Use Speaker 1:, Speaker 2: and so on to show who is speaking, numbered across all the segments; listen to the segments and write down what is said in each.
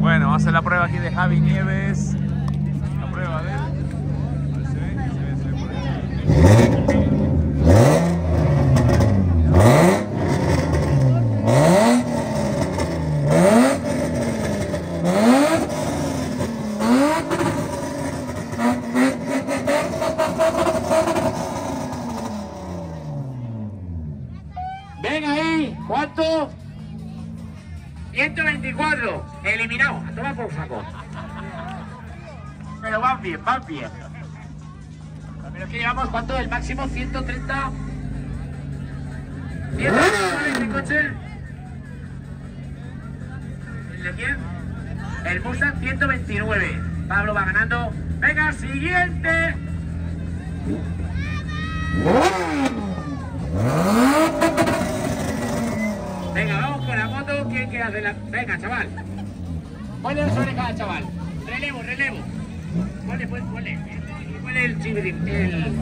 Speaker 1: Bueno, vamos a hacer la prueba aquí de Javi Nieves. La prueba de... ¿Se
Speaker 2: Venga, chaval. Ponle las orejas al chaval. Relevo, relevo. Ponle, ponle, ponle. Ponle el chibrín. El.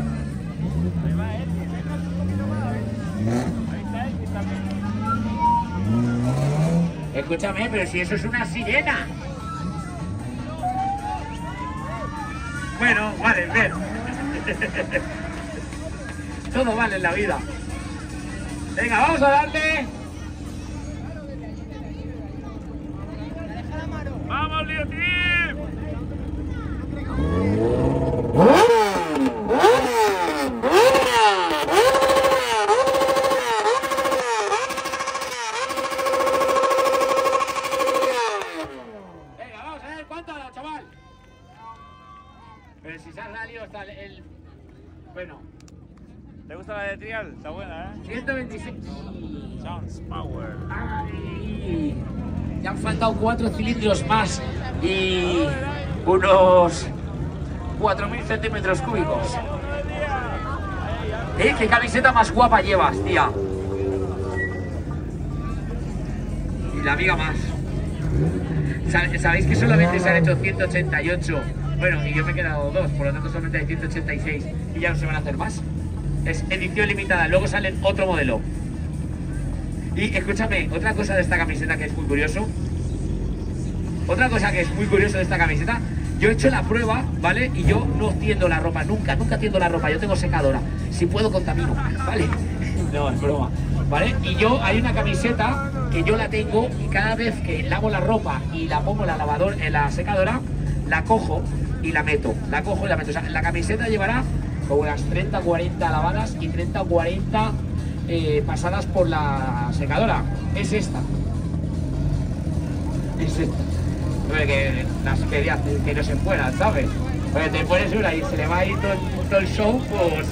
Speaker 2: Escúchame, pero si eso es una sirena. Bueno, vale, bien. Todo vale en la vida. Venga, vamos a darle.
Speaker 1: ¡Vamos, Lío Team!
Speaker 2: Venga, vamos a ver cuánto ha dado, chaval. Pero si se ha salido hasta el. el- Bueno,
Speaker 1: ¿Te gusta la de trial? Está buena, ¿eh?
Speaker 2: 126.
Speaker 1: Chance Power.
Speaker 2: Ay, han faltado cuatro cilindros más y unos 4.000 centímetros cúbicos. ¿Qué camiseta más guapa llevas, tía? Y la amiga más. Sa- ¿Sabéis que solamente se han hecho 188? Bueno, y yo me he quedado dos, por lo tanto solamente hay 186 y ya no se van a hacer más. Es edición limitada, luego salen otro modelo. Y escúchame, otra cosa de esta camiseta que es muy curioso. Otra cosa que es muy curioso de esta camiseta. Yo he hecho la prueba, ¿vale? Y yo no tiendo la ropa, nunca, nunca tiendo la ropa. Yo tengo secadora. Si puedo, contamino, ¿vale? No, es broma, ¿vale? Y yo, hay una camiseta que yo la tengo y cada vez que lavo la ropa y la pongo en la lavadora, en la secadora, la cojo y la meto. La cojo y la meto. O sea, la camiseta llevará como unas 30, 40 lavadas y 30, 40 eh, pasadas por la secadora. Es esta. Es esta. Que las que no se fueran, ¿sabes? Porque te pones una y se le va a ir todo, todo el show, pues...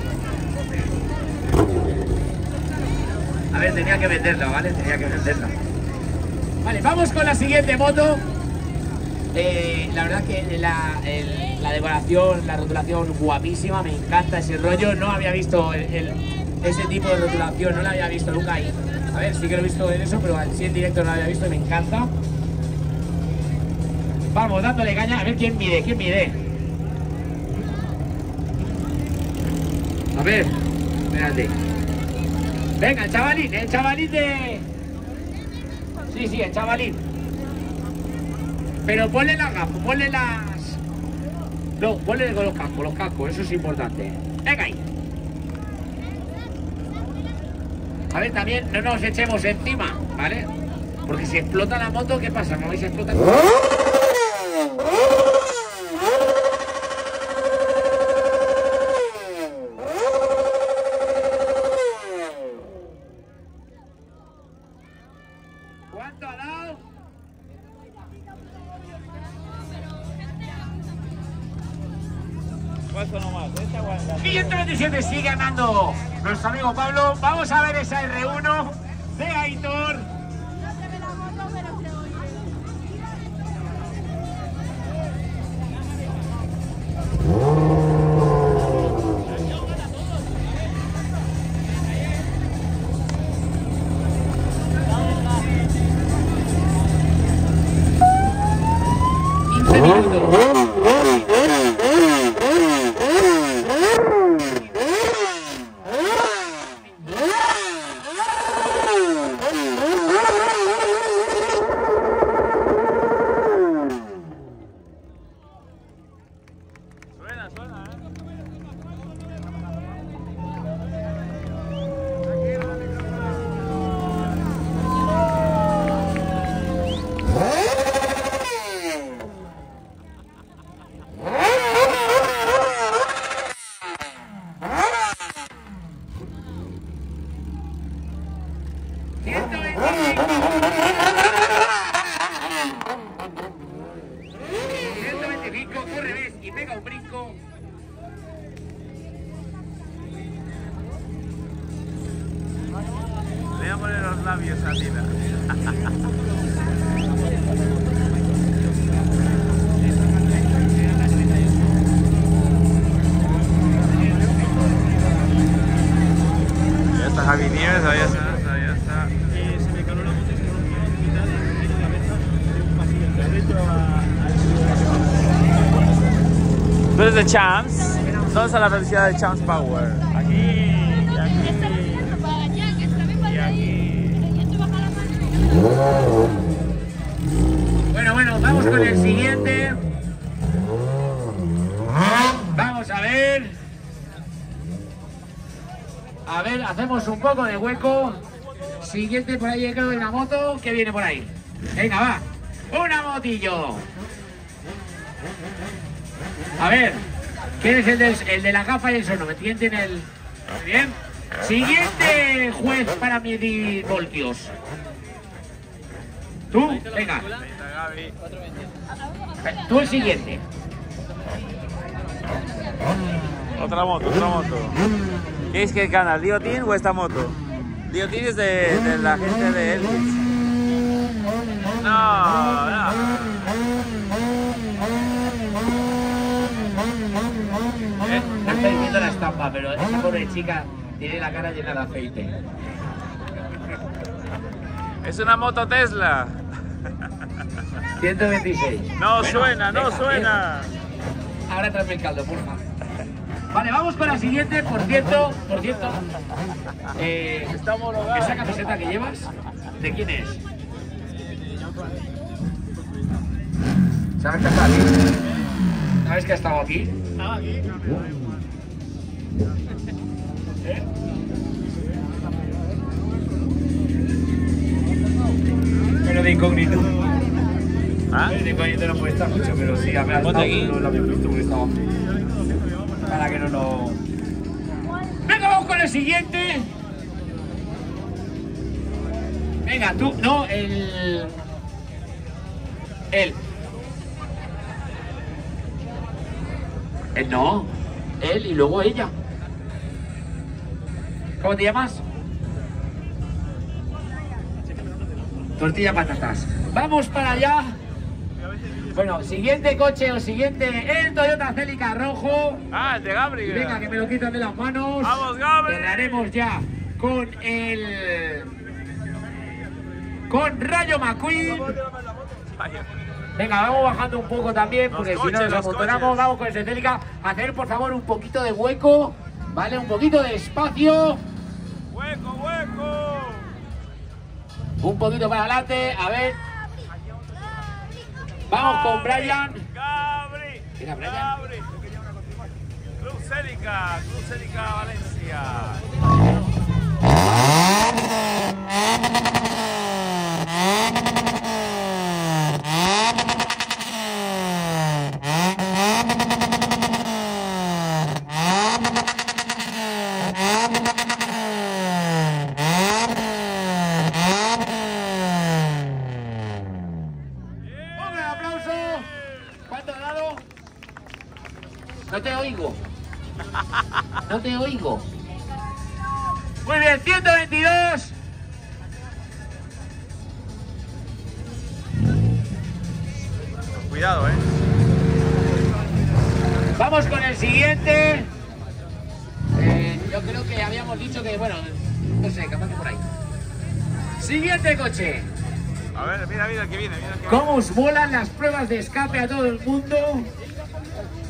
Speaker 2: A ver, tenía que venderla, ¿vale? Tenía que venderla. Vale, vamos con la siguiente moto. Eh, la verdad que la, la decoración, la rotulación guapísima, me encanta ese rollo. No había visto ese tipo de rotulación, no la había visto nunca ahí. A ver, sí que lo he visto en eso, pero sí en directo no la había visto y me encanta. Vamos, dándole caña, a ver quién mide, quién mide. A ver, espérate. Venga, el chavalín, el chavalín de... Sí, sí, el chavalín. Pero ponle las gafas, ponle las... No, ponle con los cascos, los cascos, eso es importante. Venga ahí. A ver, también no nos echemos encima, ¿vale? Porque si explota la moto, ¿qué pasa? ¿No vais a explotar? Amigo Pablo. Vamos a ver esa R1
Speaker 1: Ya está Javi Nieves, ahí está, ahí está.
Speaker 3: Eh, se me caló la moto y se me rompió mitad de la cabeza de un pasillo. Le abierto a,
Speaker 1: Tú eres de Champs. ¿Dónde está la velocidad de Champs Power?
Speaker 3: Aquí, y aquí.
Speaker 4: no para allá, que está bien para
Speaker 3: Y
Speaker 4: allá.
Speaker 3: aquí.
Speaker 2: Bueno, bueno, vamos con el siguiente. Vamos a ver. A ver, hacemos un poco de hueco. Siguiente por ahí, creo, en la moto. ¿Qué viene por ahí? Venga, va. ¡Una motillo! A ver, ¿quién es el, del- el de la gafa y el sonómetro? ¿Quién tiene el...? Bien. Siguiente juez para medir voltios. ¿Tú? Venga. Tú el siguiente.
Speaker 1: Otra moto, otra moto. ¿Qué es que gana, Diotin o esta moto? Diotin es de, de la gente de Elvis. No, no.
Speaker 2: Eh, No estáis viendo la estampa, pero esa pobre chica tiene la cara llena de aceite.
Speaker 1: Es una moto Tesla.
Speaker 2: 126.
Speaker 1: No
Speaker 2: Bueno,
Speaker 1: suena, no
Speaker 2: venga,
Speaker 1: suena.
Speaker 2: bien. Ahora tráeme el caldo, porfa. Vale, vamos con la siguiente. Por cierto, por cierto. eh. ¿Esa camiseta que llevas? ¿De quién es? ¿Sabes que ha estado aquí? ¿Sabes que ha estado aquí?
Speaker 3: Estaba aquí.
Speaker 2: ¿Eh? Pero de incógnito.
Speaker 1: ¿Ah?
Speaker 2: De incógnito no puede estar mucho, pero sí, a ver,
Speaker 1: aquí.
Speaker 2: no lo había visto porque estaba. Para que no lo. Venga, vamos con el siguiente. Venga, tú, no, el. Él. Él no. Él y luego ella. ¿Cómo te llamas? Tortilla patatas. Vamos para allá. Bueno, siguiente coche o siguiente, el Toyota Celica rojo.
Speaker 1: Ah, el de Gabriel.
Speaker 2: Venga, que me lo quitan de las manos.
Speaker 1: ¡Vamos, Gabri!
Speaker 2: Cerraremos ya con el... Con Rayo McQueen. Venga, vamos bajando un poco también,
Speaker 1: Los
Speaker 2: porque si
Speaker 1: coches,
Speaker 2: no nos amontonamos, vamos con el Celica. Hacer, por favor, un poquito de hueco, ¿vale? Un poquito de espacio.
Speaker 1: ¡Hueco, hueco!
Speaker 2: Un poquito para adelante, a ver. Vamos con Brian.
Speaker 1: Gabri.
Speaker 2: Mira, Brian.
Speaker 1: Gabri. Club Célica, Club Célica Valencia.
Speaker 2: Pruebas de escape a todo el mundo?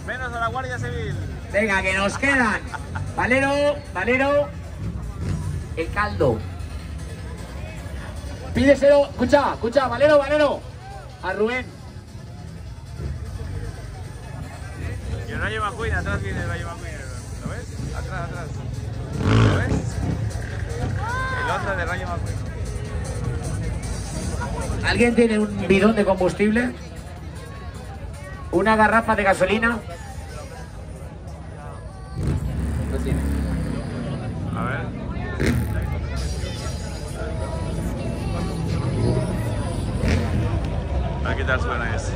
Speaker 1: Menos a la Guardia Civil.
Speaker 2: Venga, que nos quedan. Valero, Valero. El caldo. Pídeselo. Escucha, escucha, Valero, Valero. A Rubén.
Speaker 1: Y el Rayo McQueen, atrás viene el Rayo McQueen. ¿Lo ves? Atrás, atrás. ¿Lo ves? El otro de Rayo McQueen.
Speaker 2: ¿Alguien tiene un bidón de combustible? ¿Una garrafa de gasolina?
Speaker 1: A ver. A ver qué tal suena ese.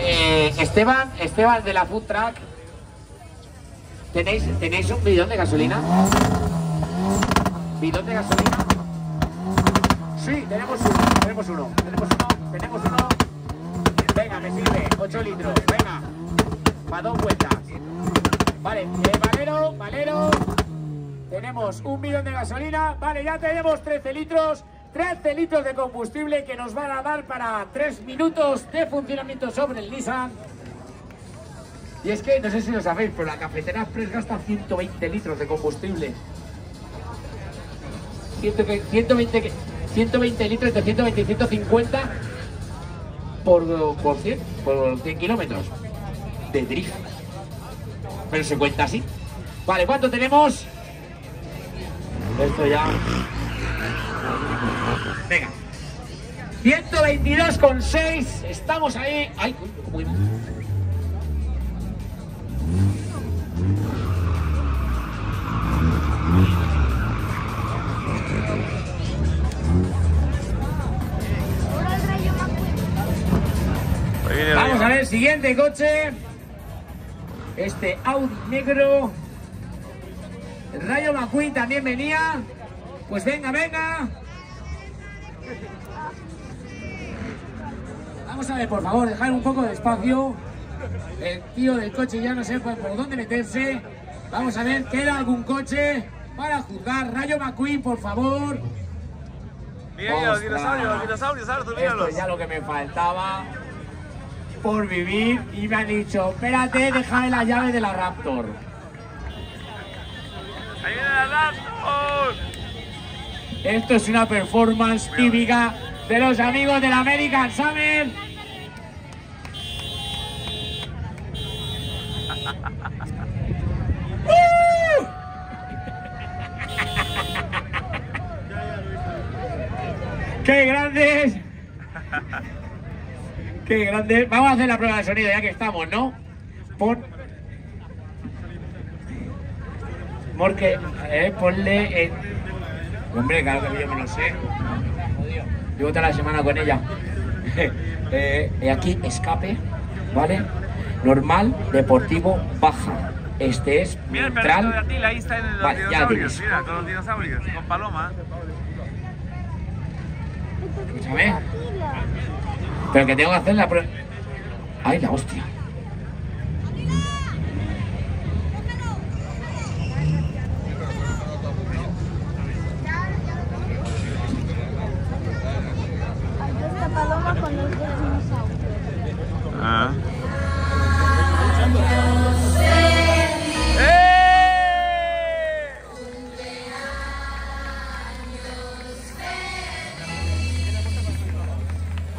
Speaker 2: Eh, Esteban, Esteban de la Food Truck. ¿Tenéis, ¿Tenéis un bidón de gasolina? ¿Bidón de gasolina? Sí, tenemos uno, tenemos uno, tenemos uno, tenemos uno. Venga, me sirve, 8 litros, venga. Para dos vueltas. Vale, eh, Valero, Valero. Tenemos un bidón de gasolina. Vale, ya tenemos 13 litros. 13 litros de combustible que nos van a dar para 3 minutos de funcionamiento sobre el Nissan. Y es que, no sé si lo sabéis, pero la cafetera Express gasta 120 litros de combustible. 120, 120, 120 litros de 120 y 150 por, por, 100, por 100 kilómetros de drift. Pero se cuenta así. Vale, ¿cuánto tenemos? Esto ya... Venga. 122,6. Estamos ahí. Ay, uy, muy a ver, siguiente coche. Este Audi negro. El Rayo McQueen también venía. Pues venga, venga. Vamos a ver, por favor, dejar un poco de espacio. El tío del coche ya no sé por, por dónde meterse. Vamos a ver, ¿queda algún coche para juzgar? Rayo McQueen, por favor.
Speaker 1: Mira, dinosaurios, dinosaurios,
Speaker 2: Esto
Speaker 1: míralos.
Speaker 2: ya lo que me faltaba por vivir y me han dicho, espérate, déjame la llave de la Raptor.
Speaker 1: Ahí viene la Raptor.
Speaker 2: Esto es una performance típica de los amigos del American Summer. ¡Uh! ¡Qué grandes! ¡Qué grandes! Vamos a hacer la prueba de sonido ya que estamos, ¿no? Pon... Porque, eh, ponle en... Hombre, claro que yo me lo sé. Llevo toda la semana con ella. eh, y aquí, escape, ¿vale? Normal, deportivo, baja. Este es
Speaker 1: Mira el perrito de
Speaker 2: neutral.
Speaker 1: Atila, ahí está en los
Speaker 2: Vale,
Speaker 1: dinosaurios. Mira, con los dinosaurios, con paloma.
Speaker 2: Escúchame. Pero que tengo que hacer la prueba. ¡Ay, la hostia!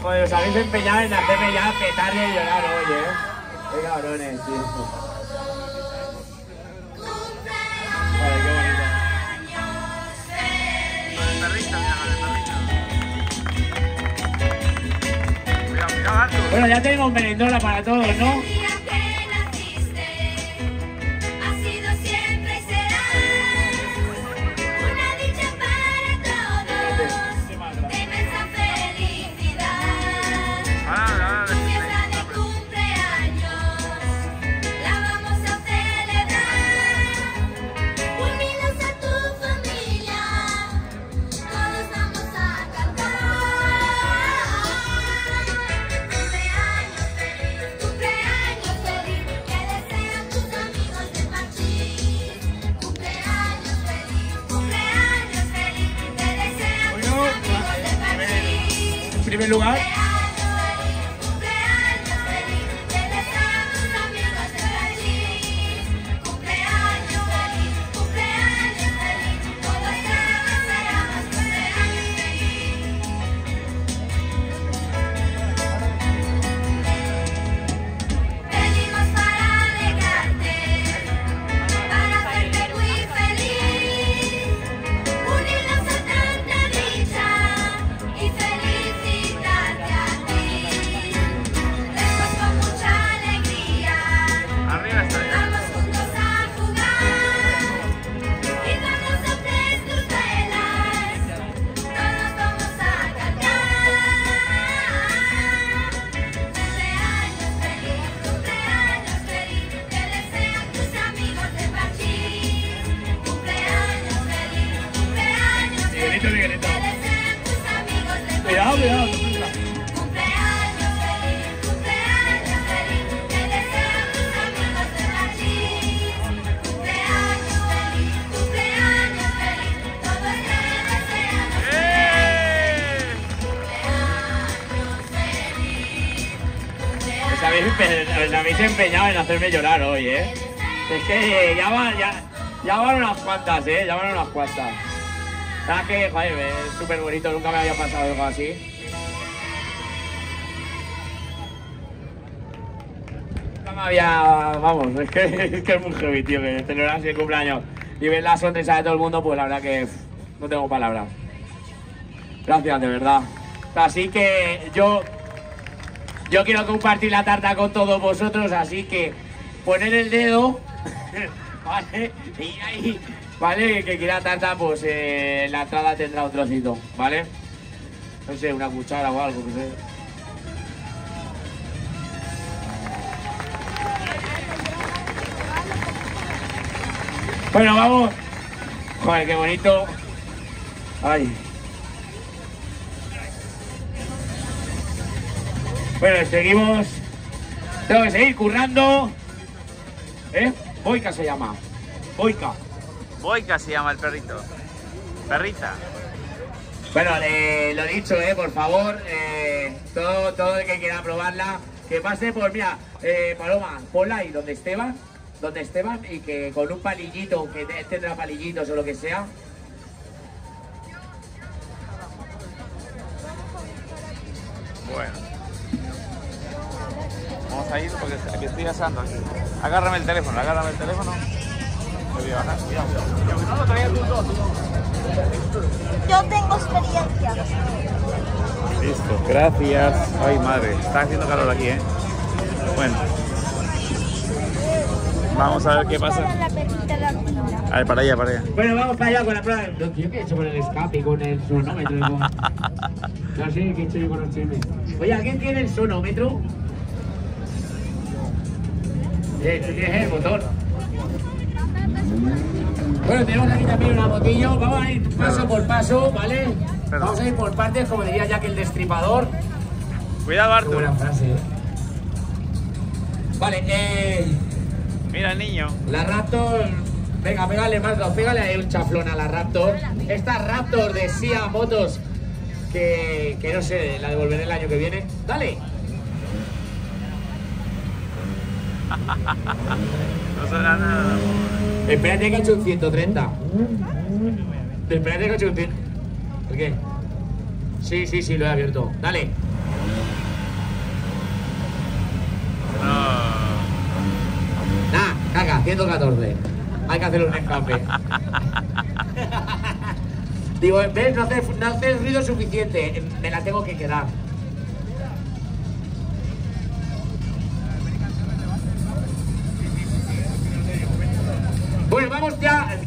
Speaker 2: Joder, os habéis empeñado en hacerme ya petar y llorar hoy, ¿eh? Qué cabrones, tío. Joder, qué bonito.
Speaker 1: Con el perrito, mira, con el perrito. Mira, mira.
Speaker 2: Bueno, ya tenemos merendola para todos, ¿no? Primer lugar, Os habéis, empe- os habéis empeñado en hacerme llorar hoy, ¿eh? Es que ya van, ya, ya van unas cuantas, ¿eh? Ya van unas cuantas. ¿Sabes que, joder, es súper bonito, nunca me había pasado algo así. Nunca me había, vamos, es que, es muy heavy, tío, que celebrar el cumpleaños y ver la sonrisa de todo el mundo, pues la verdad que no tengo palabras. Gracias, de verdad. Así que yo yo quiero compartir la tarta con todos vosotros, así que poner el dedo, ¿vale? Y ahí, ¿vale? Que quiera tarta, pues eh, la entrada tendrá un trocito, ¿vale? No sé, una cuchara o algo, no sé. Bueno, vamos. Joder, qué bonito. Ay. Bueno, seguimos. Tengo que seguir currando. ¿Eh? Boica se llama. Boica.
Speaker 1: Boica se llama el perrito. Perrita.
Speaker 2: Bueno, eh, lo dicho, eh, por favor, eh, todo, todo el que quiera probarla, que pase por, mira, eh, Paloma, ponla ahí donde Esteban, donde Esteban, y que con un palillito, que te- tendrá palillitos o lo que sea.
Speaker 1: Bueno. Vamos a ir porque estoy asando aquí. Agárrame el teléfono, agárrame el teléfono.
Speaker 4: Yo tengo experiencia.
Speaker 1: Listo, gracias. Ay, madre, está haciendo calor aquí, ¿eh? Bueno. Vamos a ver qué pasa. A ver, para allá, para allá.
Speaker 2: Bueno, vamos para allá con la prueba. Tío, ¿qué he hecho con el escape y con el sonómetro? No sé qué he hecho yo con los chismes. Oye, ¿alguien tiene el sonómetro? Eh, tú tienes el botón. Bueno, tenemos aquí también una motillo. Vamos a ir paso por paso, ¿vale?
Speaker 1: Perdón.
Speaker 2: Vamos a ir por partes, como diría Jack el Destripador.
Speaker 1: Cuidado,
Speaker 2: Qué
Speaker 1: Arthur.
Speaker 2: buena frase, ¿eh? Vale, eh...
Speaker 1: Mira el niño.
Speaker 2: La Raptor, venga, pégale más, pégale ahí un chaflón a la Raptor. Esta Raptor de Sia Motos, que, que no sé, la devolveré el año que viene. Dale.
Speaker 1: No suena nada.
Speaker 2: Espérate que ha hecho un 130. Espérate que ha hecho un 100. ¿Por qué? Sí, sí, sí, lo he abierto. Dale. Nah, caga, 114. Hay que hacer un escape. Digo, ¿ves? No hace, no hace ruido suficiente. Me la tengo que quedar.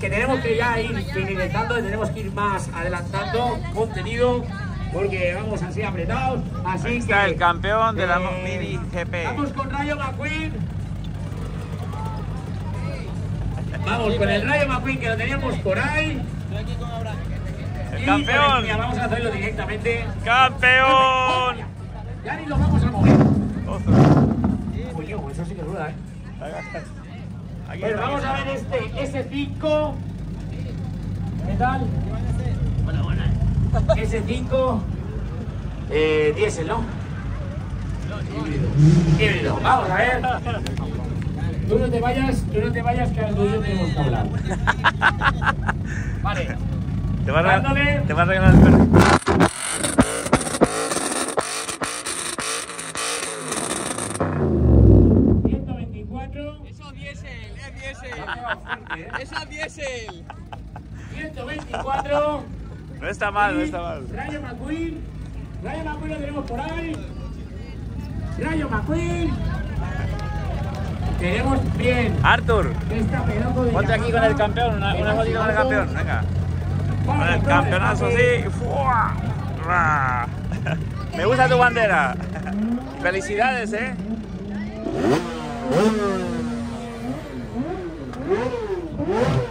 Speaker 2: Que tenemos que ya ir finalizando, tenemos que ir más adelantando contenido, porque vamos así apretados. Así
Speaker 1: Ahí está
Speaker 2: que,
Speaker 1: el campeón de la
Speaker 2: eh,
Speaker 1: Mini GP.
Speaker 2: Vamos con Rayo McQueen. Vamos con el Rayo McQueen que lo teníamos por ahí.
Speaker 1: El campeón.
Speaker 2: vamos a hacerlo directamente.
Speaker 1: ¡Campeón!
Speaker 2: Ya ni lo vamos a mover. Coño, eso sí que rueda, ¿eh?
Speaker 1: Está,
Speaker 2: vamos a ver este S5. ¿Qué tal? Bueno, bueno. S5. Eh, diésel, ¿no? Híbrido. Híbrido. Vamos a ver. Tú no te vayas, tú no te vayas que al tuyo tenemos que hablar. Vale.
Speaker 1: Te va a regalar,
Speaker 2: Dándole.
Speaker 1: te va a regalar el perrito.
Speaker 2: ¿124?
Speaker 3: Eso diésel, es diésel.
Speaker 2: ¿eh?
Speaker 3: Eso es diésel.
Speaker 2: 124.
Speaker 1: No está mal, no está mal.
Speaker 2: Rayo McQueen. Rayo McQueen lo tenemos por ahí. Rayo McQueen. Tenemos bien.
Speaker 1: Arthur, ponte aquí con el campeón, una, una fotito con el campeón. Venga. Con el campeonazo, sí. Me gusta tu bandera. Felicidades, eh.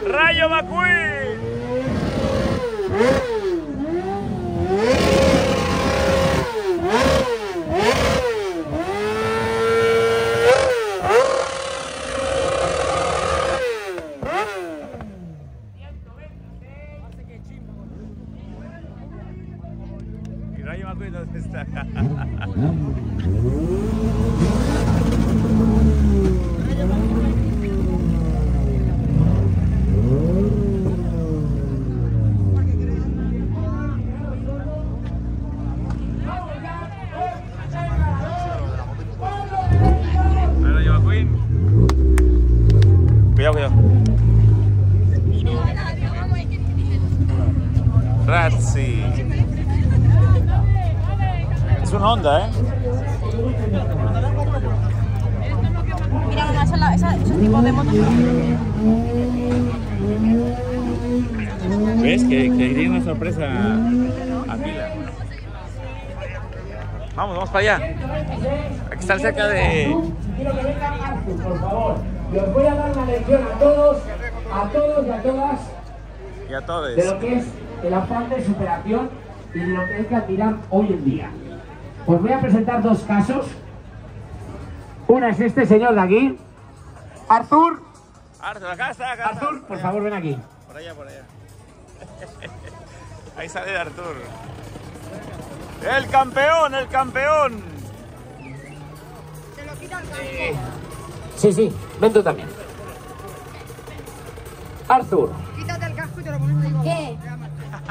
Speaker 1: Rayo McQueen. Rayo McQueen, ¿dónde está? Rayo McQueen. Cuidado, cuidado. Razzi. Es un Honda, ¿eh?
Speaker 4: Mira, una sola, de motos.
Speaker 1: ¿Ves? Que, que una sorpresa a Pila. Vamos, vamos para allá. Hay que estar cerca de...
Speaker 2: Quiero que venga Arthur, por favor. Y os voy a dar una lección a todos, a todos y a todas
Speaker 1: Y a todos.
Speaker 2: de lo que es el afán de superación y de lo que hay que admirar hoy en día. Os voy a presentar dos casos. Una es este señor de aquí. Arthur,
Speaker 1: Arthur, acá está, acá está.
Speaker 2: Arthur, por favor ven aquí.
Speaker 1: Por allá, por allá. Ahí sale Artur. ¡El campeón, el campeón!
Speaker 2: Sí, sí, ven tú también. Arthur,
Speaker 4: ¿Qué?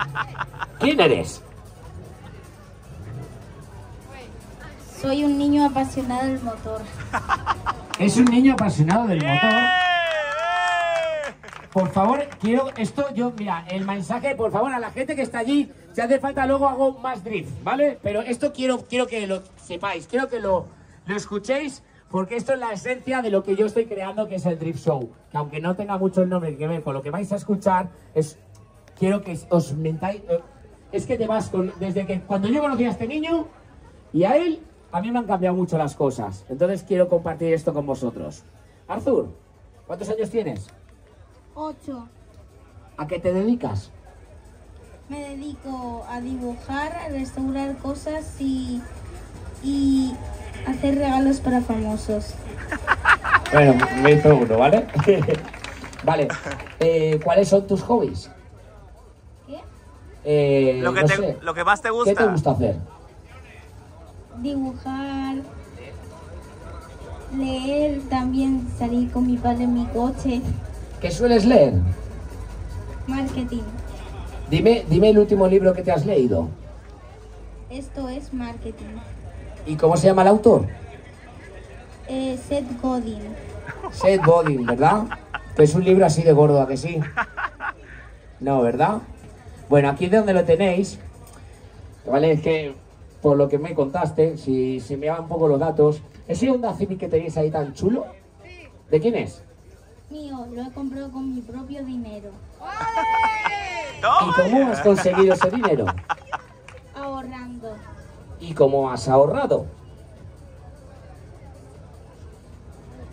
Speaker 2: ¿quién eres?
Speaker 4: Soy un niño apasionado del motor.
Speaker 2: Es un niño apasionado del motor.
Speaker 1: ¡Eh!
Speaker 2: Por favor, quiero esto, yo, mira, el mensaje, por favor, a la gente que está allí, si hace falta luego hago más drift, ¿vale? Pero esto quiero, quiero que lo sepáis, quiero que lo, lo escuchéis, porque esto es la esencia de lo que yo estoy creando, que es el Drift Show. Que aunque no tenga mucho el nombre que ver con lo que vais a escuchar, es, quiero que os mentáis, eh, es que te vas con, desde que cuando yo conocí a este niño y a él, a mí me han cambiado mucho las cosas. Entonces quiero compartir esto con vosotros. Arthur, ¿cuántos años tienes?
Speaker 4: Ocho.
Speaker 2: ¿A qué te dedicas?
Speaker 4: Me dedico a dibujar, a restaurar cosas y, y hacer regalos para famosos.
Speaker 2: Bueno, me hizo uno, ¿vale? vale. Eh, ¿Cuáles son tus hobbies?
Speaker 4: ¿Qué?
Speaker 2: Eh,
Speaker 1: Lo que,
Speaker 2: no
Speaker 1: te-
Speaker 2: sé.
Speaker 1: lo que más te
Speaker 2: ¿Qué
Speaker 1: gusta.
Speaker 2: te gusta hacer?
Speaker 4: Dibujar, leer, también salir con mi padre en mi coche,
Speaker 2: ¿Qué sueles leer?
Speaker 4: marketing.
Speaker 2: Dime, dime el último libro que te has leído.
Speaker 4: Esto es marketing.
Speaker 2: ¿Y cómo se llama el autor?
Speaker 4: Eh, Seth Godin.
Speaker 2: Seth Godin, ¿verdad? Que es un libro así de gordo, ¿a que sí? No, ¿verdad? Bueno, aquí es donde lo tenéis. ¿Vale? Es que, por lo que me contaste, si, si me dan un poco los datos, ¿ese Honda Civic que tenéis ahí tan chulo? ¿De quién es?
Speaker 4: Mío, lo he comprado con mi propio dinero.
Speaker 2: ¿Y
Speaker 1: ¡Toma
Speaker 2: cómo has conseguido ese dinero?
Speaker 4: Ahorrando.
Speaker 2: ¿Y cómo has ahorrado?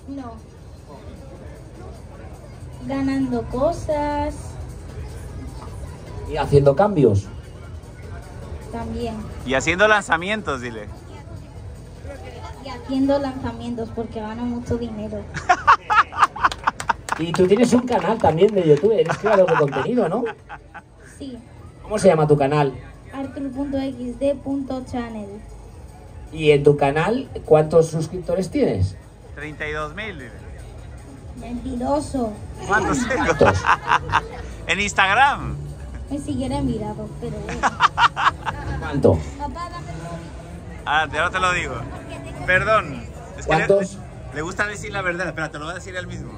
Speaker 4: No. Ganando cosas
Speaker 2: Y haciendo cambios.
Speaker 4: También.
Speaker 1: Y haciendo lanzamientos, dile.
Speaker 4: Y haciendo lanzamientos porque gano mucho dinero.
Speaker 2: Y tú tienes un canal también de YouTube, eres creador de contenido, ¿no?
Speaker 4: Sí.
Speaker 2: ¿Cómo se llama tu canal?
Speaker 4: Arthur.xd.channel.
Speaker 2: Y en tu canal, ¿cuántos suscriptores tienes?
Speaker 1: 32.000, dile.
Speaker 4: Mentiroso.
Speaker 1: ¿Cuántos?
Speaker 2: ¿Cuántos?
Speaker 1: En Instagram.
Speaker 4: Me siguiera mirado, pero bueno.
Speaker 2: ¿Cuánto?
Speaker 4: Papá, dame el móvil.
Speaker 1: Ah, ahora te lo digo. Perdón. Es que le,
Speaker 2: ¿Cuántos?
Speaker 1: le gusta decir la verdad. Espera, te lo voy a decir él mismo.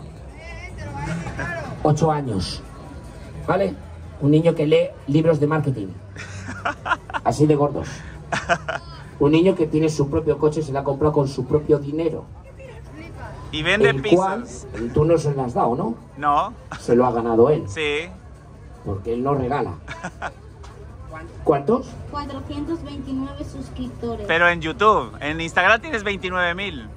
Speaker 2: Ocho años. ¿Vale? Un niño que lee libros de marketing. Así de gordos. Un niño que tiene su propio coche, se lo ha comprado con su propio dinero.
Speaker 1: Y vende
Speaker 2: el cual
Speaker 1: pizzas.
Speaker 2: tú no se lo has dado, ¿no?
Speaker 1: No,
Speaker 2: Se lo ha ganado él,
Speaker 1: sí.
Speaker 2: Porque él no regala. ¿Cuántos?
Speaker 4: 429 suscriptores.
Speaker 1: Pero en YouTube. En Instagram tienes 29.000.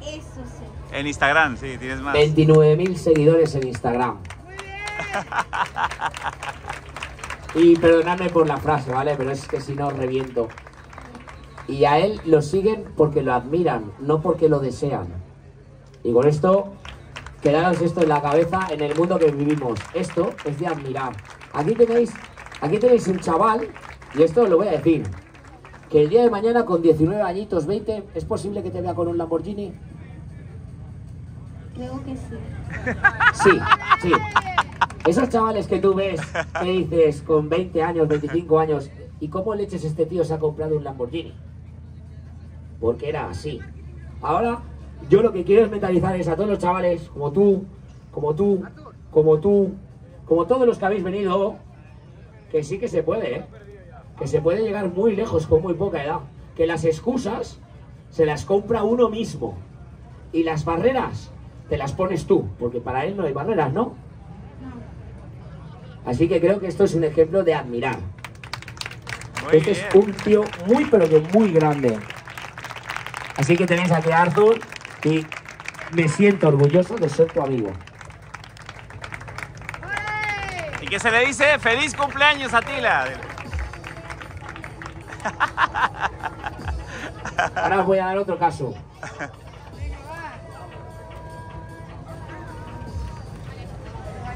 Speaker 4: Eso sí.
Speaker 1: En Instagram, sí, tienes más.
Speaker 2: 29.000 seguidores en Instagram. Y perdonadme por la frase, ¿vale? Pero es que si no reviento. Y a él lo siguen porque lo admiran, no porque lo desean. Y con esto, quedaros esto en la cabeza en el mundo que vivimos. Esto es de admirar. Aquí tenéis, aquí tenéis un chaval, y esto os lo voy a decir. que el día de mañana con 19 añitos, 20, ¿es posible que te vea con un Lamborghini?
Speaker 5: Creo que sí.
Speaker 2: Sí, sí. Esos chavales que tú ves, que dices con 20 años, 25 años, ¿y cómo leches este tío se ha comprado un Lamborghini? Porque era así. Ahora, yo lo que quiero es mentalizar es a todos los chavales, como tú, como tú, como tú, como todos los que habéis venido, que sí que se puede, ¿eh? Que se puede llegar muy lejos con muy poca edad. Que las excusas se las compra uno mismo. Y las barreras te las pones tú, porque para él no hay barreras, ¿no? Así que creo que esto es un ejemplo de admirar.
Speaker 1: Muy
Speaker 2: este
Speaker 1: bien.
Speaker 2: es un tío muy, pero que muy grande. Así que tenéis aquí a Arthur y me siento orgulloso de ser tu amigo.
Speaker 1: ¿Y qué se le dice? ¡Feliz cumpleaños, Atila!
Speaker 2: Ahora os voy a dar otro caso.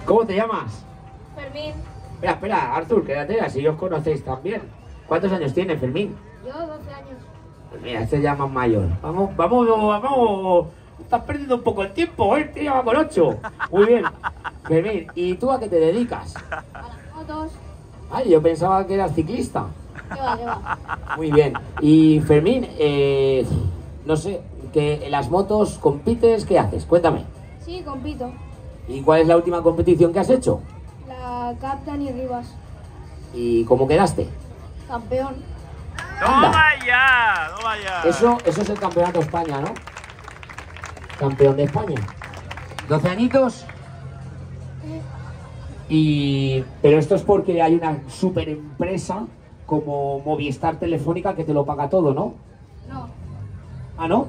Speaker 2: ¿Cómo te llamas?
Speaker 5: Fermín,
Speaker 2: Espera, espera, Arthur, quédate, así os conocéis también. ¿Cuántos años tiene Fermín?
Speaker 5: yo 12 años.
Speaker 2: Pues mira, este ya más mayor. Vamos, vamos, vamos. Estás perdiendo un poco el tiempo, ¿eh? Este ya va con ocho. Muy bien. Fermín, ¿y tú a qué te dedicas?
Speaker 5: A las fotos.
Speaker 2: Ay, yo pensaba que eras ciclista.
Speaker 5: ¿Qué va, qué va?
Speaker 2: Muy bien. Y Fermín, eh, no sé, que en las motos compites, ¿qué haces? Cuéntame.
Speaker 5: Sí, compito.
Speaker 2: ¿Y cuál es la última competición que has hecho?
Speaker 5: La Captain y Rivas.
Speaker 2: ¿Y cómo quedaste?
Speaker 5: Campeón.
Speaker 1: ¡Toma
Speaker 2: Anda.
Speaker 1: ya! ¡Toma ya!
Speaker 2: Eso, eso es el campeonato de España, ¿no? Campeón de España. 12 añitos. Y... Pero esto es porque hay una super empresa como Movistar Telefónica que te lo paga todo, ¿no?
Speaker 5: No,
Speaker 2: Ah, ¿no?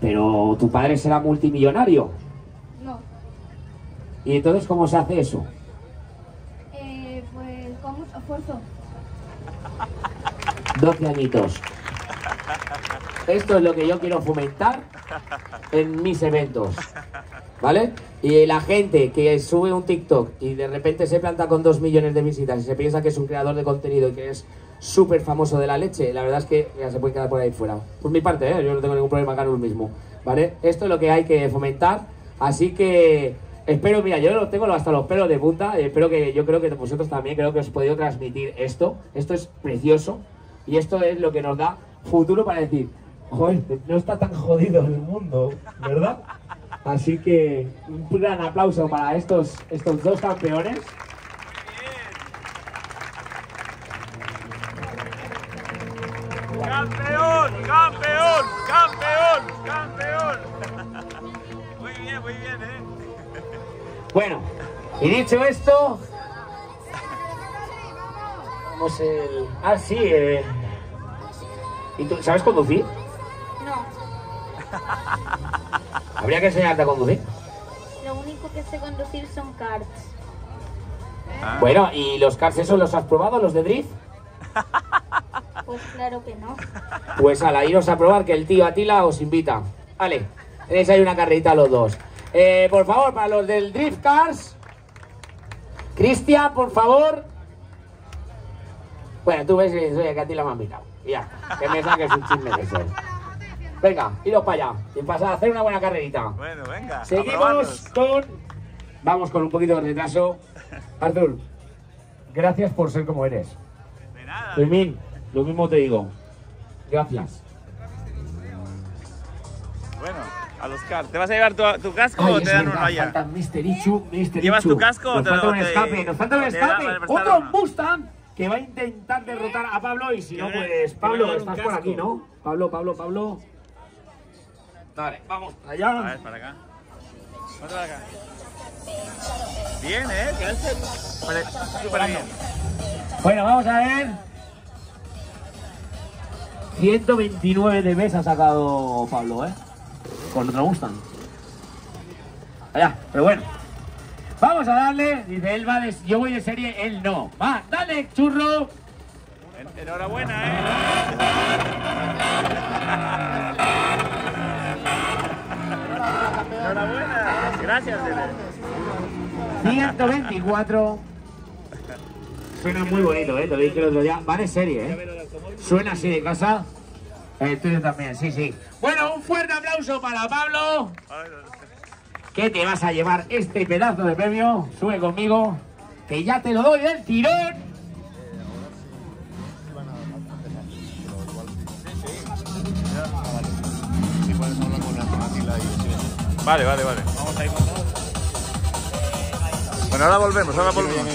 Speaker 2: Pero tu padre será multimillonario.
Speaker 5: no.
Speaker 2: ¿Y entonces cómo se hace eso?
Speaker 5: Eh, pues con mucho esfuerzo.
Speaker 2: 12 añitos. Esto es lo que yo quiero fomentar en mis eventos. ¿Vale? Y la gente que sube un TikTok y de repente se planta con 2 millones de visitas y se piensa que es un creador de contenido y que es súper famoso de la leche, la verdad es que ya se puede quedar por ahí fuera. Por mi parte, ¿eh? yo no tengo ningún problema con el mismo. ¿Vale? Esto es lo que hay que fomentar. Así que espero, mira, yo lo tengo hasta los pelos de punta. espero que yo creo que vosotros también creo que os he podido transmitir esto. Esto es precioso. Y esto es lo que nos da futuro para decir, joder, no está tan jodido el mundo, ¿verdad? Así que un gran aplauso para estos, estos dos campeones.
Speaker 1: ¡Campeón! ¡Campeón! ¡Campeón! ¡Campeón! Muy bien, muy bien, ¿eh?
Speaker 2: Bueno, y dicho esto, el... Ah, sí, eh... ¿Y tú sabes conducir?
Speaker 5: No.
Speaker 2: Habría que enseñarte a conducir.
Speaker 5: Lo único que sé conducir son karts.
Speaker 1: Ah.
Speaker 2: Bueno, ¿y los cars esos los has probado, los de drift?
Speaker 5: Pues claro que no.
Speaker 2: Pues ala, iros a probar que el tío Atila os invita. Vale, tenéis ahí una carrerita los dos. Eh, por favor, para los del Drift Cars. Cristian, por favor. Bueno, tú ves que soy que Atila me ha invitado. Y Ya, que me saques un chisme de eso. Venga, iros para allá. Y pasad a hacer una buena carrerita.
Speaker 1: Bueno, venga. a
Speaker 2: Seguimos con. Vamos con un poquito de retraso. Arthur, gracias por ser como eres.
Speaker 1: De nada.
Speaker 2: Fermín, lo mismo te digo. Gracias.
Speaker 1: Bueno, a los cars. ¿Te vas a llevar tu, tu casco
Speaker 2: Ay,
Speaker 1: o te dan
Speaker 2: verdad,
Speaker 1: uno allá?
Speaker 2: Falta Mr. Ichu, Mr.
Speaker 1: ¿Llevas
Speaker 2: Ichu.
Speaker 1: tu casco o
Speaker 2: Nos
Speaker 1: te-
Speaker 2: falta un
Speaker 1: te-
Speaker 2: escape, nos falta un escape. Otro? Mustang que va a intentar derrotar a Pablo y si no, pues Pablo, estás por aquí, ¿no? Pablo, Pablo, Pablo. Vale, vamos
Speaker 1: A
Speaker 2: allá.
Speaker 1: ver, para acá. Para acá. Bien, ¿eh? Vale, súper bien.
Speaker 2: Bueno, vamos a ver. 129 de mes ha sacado Pablo, ¿eh? Con otro Mustang. Allá, pero bueno. Vamos a darle. Dice él va de, yo voy de serie, él no. Va, dale, churro.
Speaker 1: En- Enhorabuena, ¿eh? Enhorabuena. Gracias, Dele.
Speaker 2: 124. suena muy bonito, ¿eh? Te lo dije el otro día. Va de serie, ¿eh? Suena así de casa. El tuyo también, sí, sí. Bueno, un fuerte aplauso para Pablo. Que te vas a llevar este pedazo de premio. Sube conmigo. Que ya te lo doy del tirón.
Speaker 1: Vale, vale, vale. Bueno, ahora volvemos, ahora volvemos.